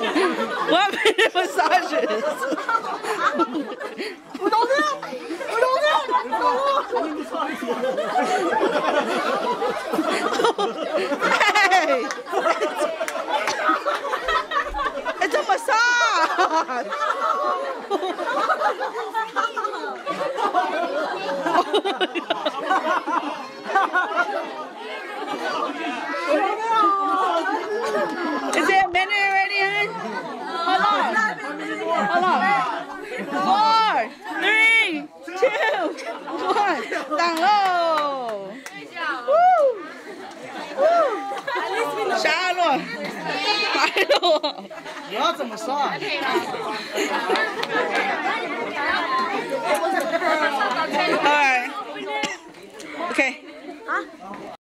What massages? We don't do it! We don't do hey! It's a massage! Oh. 好不好 four, three, two, one，挡喽！下来，来喽，你要怎么说啊？哎，OK，啊？